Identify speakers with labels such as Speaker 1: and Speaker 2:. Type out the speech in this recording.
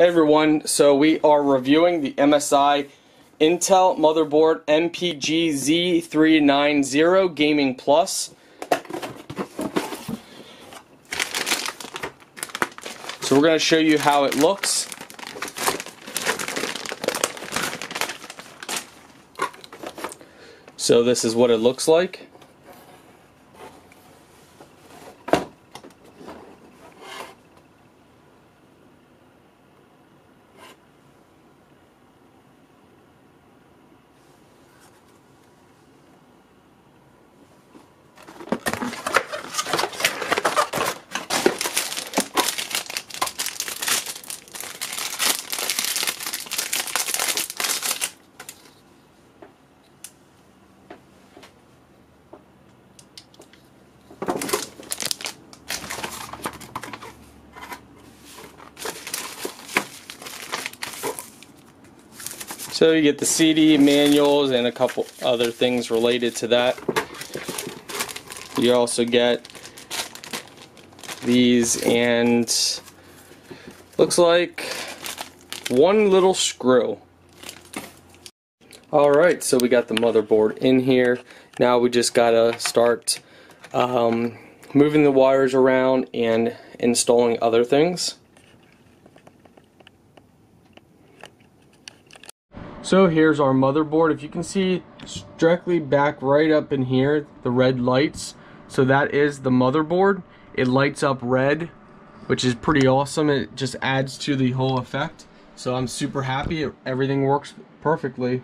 Speaker 1: Hey everyone, so we are reviewing the MSI Intel motherboard MPG Z390 Gaming Plus. So we're going to show you how it looks. So this is what it looks like. So you get the CD manuals and a couple other things related to that. You also get these and looks like one little screw. Alright, so we got the motherboard in here. Now we just gotta start um, moving the wires around and installing other things. So here's our motherboard. If you can see directly back right up in here, the red lights. So that is the motherboard. It lights up red, which is pretty awesome. It just adds to the whole effect. So I'm super happy. Everything works perfectly.